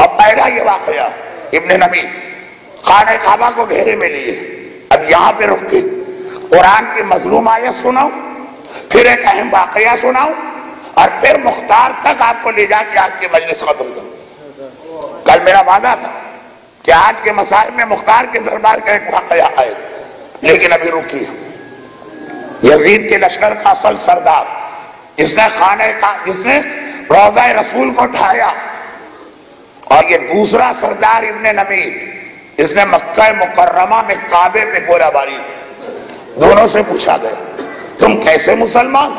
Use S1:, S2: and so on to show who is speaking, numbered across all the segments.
S1: और पहला ये वाकया। इब्ने नबी खाने काबा को घेरे में लिए। अब यहाँ पे रुक के कुरान की मजलूम आयत सुनाऊं, फिर एक अहम वाकया सुनाऊं, और फिर मुख्तार तक आपको ले जाके आज की मजलिस खत्म करूँ। कल मेरा वादा था कि आज के मसाइल में मुख्तार के दरबार का एक वाकया आए। लेकिन अभी रुकी यजीद के लश्कर का असल सरदार इसने खाने का जिसने रोजा रसूल को ढाया और ये दूसरा सरदार इब्ने नमीर, इसने मक्का मुकर्रमा में काबे पे गोलाबारी दोनों से पूछा गया, तुम कैसे मुसलमान?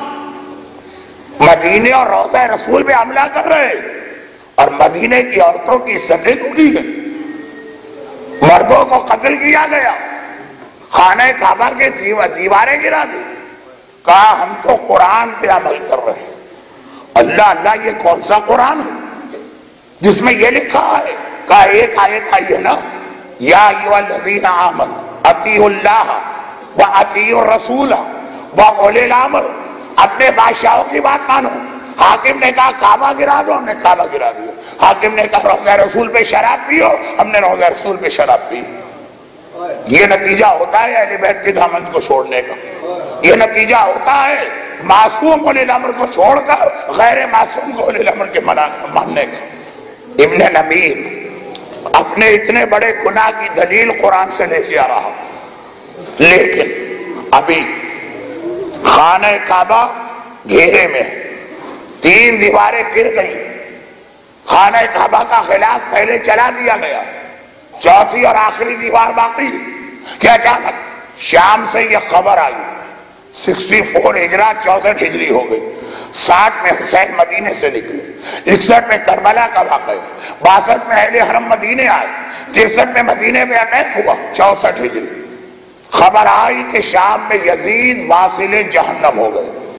S1: मदीने और रोजा रसूल पे हमला कर रहे और मदीने की औरतों की सतें टूटी गई मर्दों को कत्ल किया गया, खाने काबा के दीवारें गिरा दी। कहा, हम तो कुरान पे अमल कर रहे हैं। अल्लाह अल्लाह, ये कौन सा कुरान है? जिसमें ये लिखा है, का एक आयत आई है ना? या लजीना आमन अतील्लाह व अती रसूल व ओलिल अमर अपने बादशाहों की बात मानो। हाकिम ने कहा, काबा गिरा दो, हमने काबा गिरा दिया। हाकिम ने कहा, रोजा रसूल पे शराब पियो, हमने रोजा रसूल पे शराब पी। ये नतीजा होता है बैत के दामन को छोड़ने का। ये नतीजा होता है मासूम अमर को छोड़कर, गैर मासूम को अमर के मना मानने का। इब्ने नबीर अपने इतने बड़े गुनाह की दलील कुरान से लेके आ रहा लेकिन अभी खान काबा घेरे में तीन दीवारें गिर गई। खान काबा का खिलाफ पहले चला दिया गया। चौथी और आखिरी दीवार बाकी। क्या अचानक शाम से यह खबर आई। 64 हिजरा चौसठ हिजरी हो गई। साठ में हुसैन मदीने से निकले। इकसठ में करबला का वाक़ बासठ में अहले हरम मदीने आए। तिरसठ में मदीने में अटैक हुआ। चौसठ हिजरी। खबर आई कि शाम में यजीद वासिले जहन्नम हो गए।